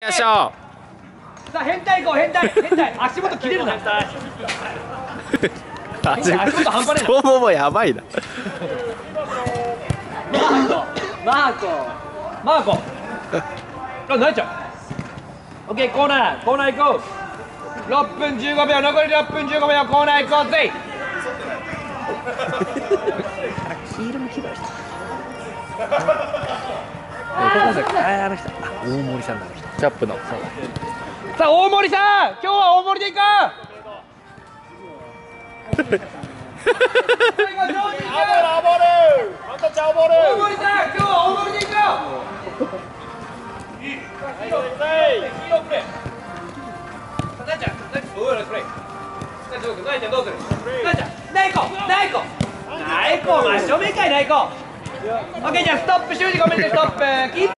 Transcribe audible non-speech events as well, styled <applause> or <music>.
よいしょさあ変態行こう <laughs> 変態。変態。足元切れるな。足足元半端ねえな。太ももやばいな。マーコ。マーコ。マーコ。あなっちゃう。オッケーコーナー。コーナー行こう。6分15秒。残り6分15秒。コーナー行こうぜ。ヒールも綺麗した。<laughs> 高校生、あ、あの人、大森さんだ、あの人。チャップのさあ大森さん今日は大森で行こう大森さん今日は大森で行こういい黄色くれなっちゃんなっちゃんおいこれなっちゃんなっちゃんどうす。るなっちゃんナイコナイコナイコ真正面かいナイコオッケーじゃあストッ